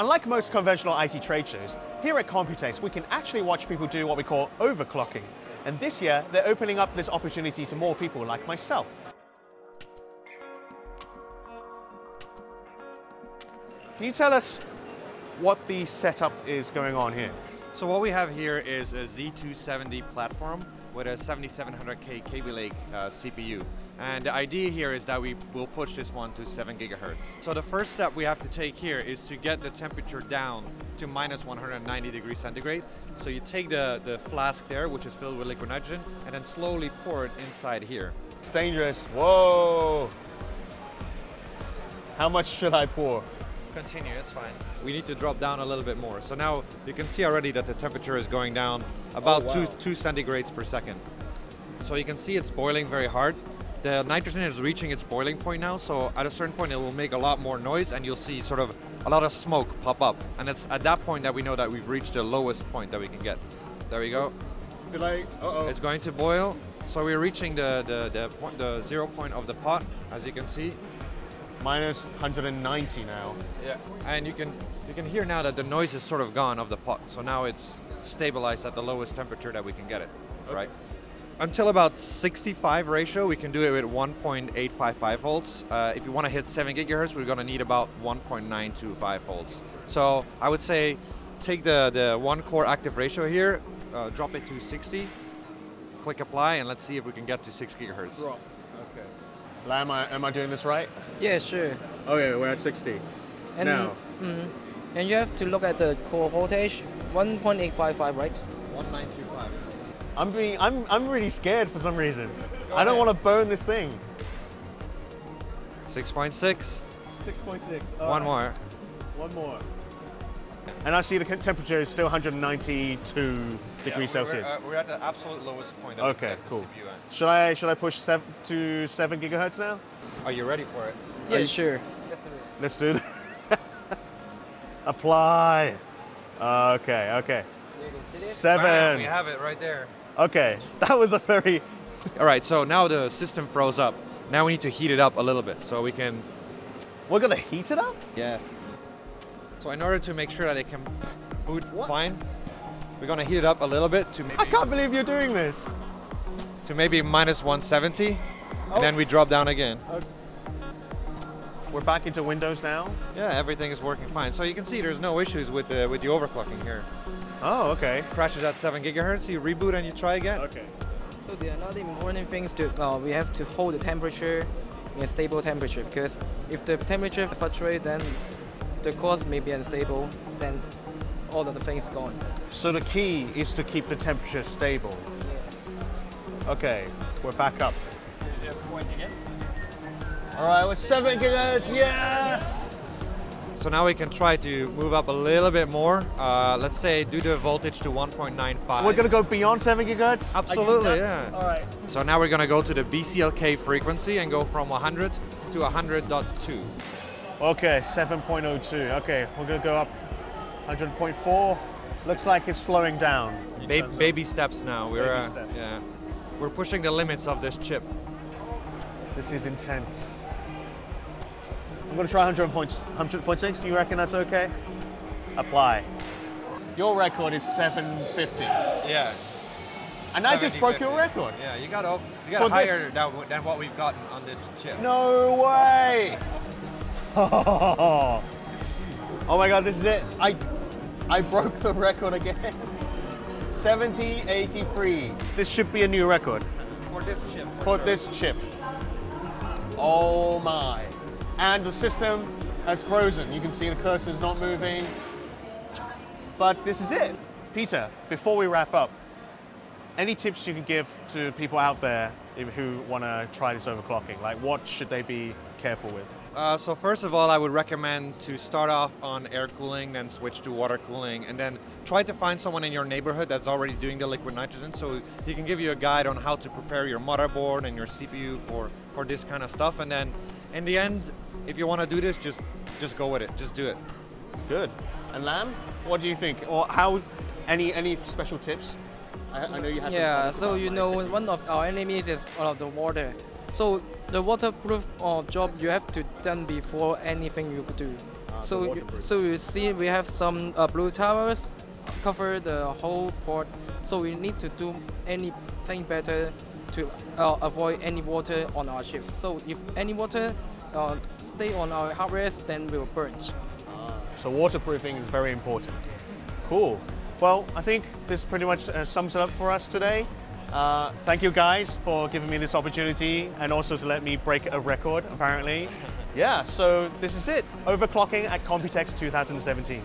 Unlike most conventional IT trade shows, here at Computex we can actually watch people do what we call overclocking. And this year, they're opening up this opportunity to more people like myself. Can you tell us what the setup is going on here? So what we have here is a Z270 platform with a 7700K Kaby Lake uh, CPU. And the idea here is that we will push this one to 7 gigahertz. So the first step we have to take here is to get the temperature down to minus 190 degrees centigrade. So you take the, the flask there, which is filled with liquid nitrogen, and then slowly pour it inside here. It's dangerous. Whoa! How much should I pour? Continue, it's fine. We need to drop down a little bit more. So now you can see already that the temperature is going down about Oh, wow. two, two centigrades per second. So you can see it's boiling very hard. The nitrogen is reaching its boiling point now, so at a certain point it will make a lot more noise and you'll see sort of a lot of smoke pop up. And it's at that point that we know that we've reached the lowest point that we can get. There we go. Did I? Uh-oh. It's going to boil. So we're reaching the, the, the, point, the zero point of the pot, as you can see. Minus 190 now. Yeah. And you can you can hear now that the noise is sort of gone of the pot. So now it's stabilized at the lowest temperature that we can get it. Right. Until about 65 ratio, we can do it with 1.855 volts. Uh, if you want to hit 7 gigahertz, we're going to need about 1.925 volts. So I would say take the, the one core active ratio here, uh, drop it to 60, click apply, and let's see if we can get to 6 gigahertz. Okay. Lam, am I, am I doing this right? Yeah, sure. Okay, we're at 60. And, Now. mhm. and you have to look at the core voltage, 1.855, right? 1925. I'm being, I'm, I'm really scared for some reason. I don't want to burn this thing. 6.6. 6.6. One more. One more. And I see the temperature is still 192 degrees Celsius. uh, We're, at the absolute lowest point. Okay, cool. Should I should I push seven, to seven gigahertz now? Are you ready for it? Yeah, you- sure. Let's do it. Apply. Okay, okay. Bam, Seven. we have it right there. Okay, that was a very. All right, so now the system froze up. Now we need to heat it up a little bit so we can. We're gonna heat it up. Yeah. So in order to make sure that it can boot fine, we're gonna heat it up a little bit to I can't believe you're doing this. to maybe minus 170, and then we drop down again. We're back into Windows now. Yeah, everything is working fine. So you can see there's no issues with the with the overclocking here. Oh, okay. Crashes at 7 gigahertz, you reboot and you try again. Okay. So the another important thing is to uh, we have to hold the temperature in a stable temperature because if the temperature fluctuates, then the course may be unstable. Then all of the things gone. So the key is to keep the temperature stable. Okay, we're back up. All right, we're seven gigahertz. Yes. So now we can try to move up a little bit more. Uh, let's say do the voltage to 1.95. We're gonna go beyond seven gigahertz. Absolutely, yeah. All right. So now we're gonna go to the BCLK frequency and go from 100 to 100.2. Okay, 7.02. Okay, we're gonna go up 100.4. Looks like it's slowing down. Ba- terms of- baby steps now. We're Baby uh, steps. yeah, we're pushing the limits of this chip. This is intense. I'm gonna try 100.6. 100.6. Do you reckon that's okay? Apply. Your record is 750, Yeah. and I just broke your record. Yeah, you got to you got this- higher than, than what we've gotten on this chip. No way! Oh my god, this is it. I I broke the record again. 7083. This should be a new record For this chip. for this chip. Oh my. And the system has frozen. You can see the cursor's not moving. But this is it. Peter, before we wrap up, any tips you can give to people out there who want to try this overclocking? Like what should they be careful with? Uh, so first of all, I would recommend to start off on air cooling, then switch to water cooling, and then try to find someone in your neighborhood that's already doing the liquid nitrogen, so he can give you a guide on how to prepare your motherboard and your CPU for for this kind of stuff. And then, in the end, if you want to do this, just just go with it. Just do it. Good. And Lam, what do you think? Or how? Any any special tips? I, I know you had. some Yeah, comments so you know one of our enemies is one of the water. So the waterproof uh, job you have to done before anything you could do. so, you- so you see, we have some uh, blue towers cover the whole port. So we need to do anything better to uh, avoid any water on our ships. So if any water uh, stay on our hardware, then we will burn. So waterproofing is very important. Cool. Well, I think this pretty much uh, sums it up for us today. Uh, thank you guys for giving me this opportunity and also to let me break a record, apparently. Yeah, so this is it. Overclocking at Computex 2017.